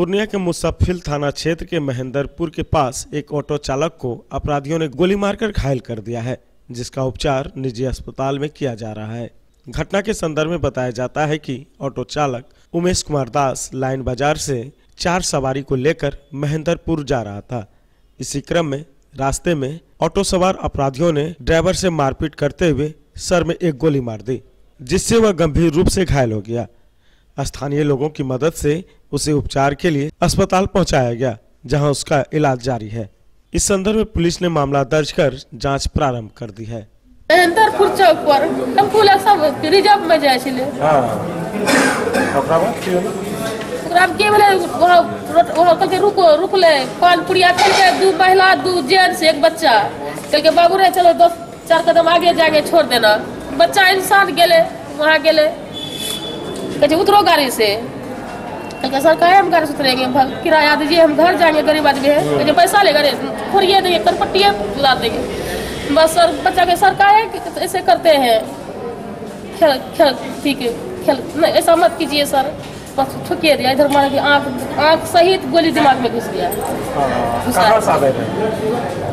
पूर्णिया के मुसफिल थाना क्षेत्र के महेंद्रपुर के पास एक ऑटो चालक को अपराधियों ने गोली मारकर घायल कर दिया है, जिसका उपचार निजी अस्पताल में किया जा रहा है। घटना के संदर्भ में बताया जाता है कि ऑटो चालक उमेश कुमार दास लाइन बाज़ार से चार सवारी को लेकर महेंद्रपुर जा रहा था। इसी क्रम में रास्ते में ऑटो सवार अपराधियों ने ड्राइवर से मारपीट करते हुए सर में एक गोली मार दी, जिससे वह गंभीर रूप से घायल हो गया। स्थानीय लोगों की मदद से उसे उपचार के लिए अस्पताल पहुँचाया गया जहाँ उसका इलाज जारी है। इस संदर्भ में पुलिस ने मामला दर्ज कर जाँच प्रारंभ कर दी है। महेंद्रपुर चौक पर टेंपू लग सब रिज़र्व में जाइ छलै। ओकरा में के भेलै वहाँ रोड- वहाँ कहलकै रुको रुकले पान पुड़िया खेलकै दू महिला दू जेंट्स एक बच्चा। कहलकै बाबू रे चलो दस चार कदम आगे जाके छोड़ देना। बच्चा इंसान गेले वहाँ गेले उतरो गाड़ी से। कहलकै सर काहे हम गाड़ी से उतरेंगे किराया दीजिए हम घर जाएँगे गरीब आदमी है। छै पैसा ले गाड़ी थोड़िए देंगे करपट्टिए उड़ा देंगे। बस सर बच्चा के सर काहे ऐसे करते हैं? खेल खेल ठीक है खेल नहीं ऐसा मत कीजिए सर। बस ठुकिए दिया इधर मारा कि आँख आँख सहित गोली दिमाग में घुस गया।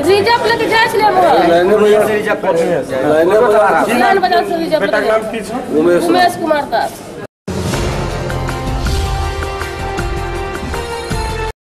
रिज़र्व लेके जाए वहाँ। लाइन बाज़ार से रिज़र्व? उमेश कुमार दास।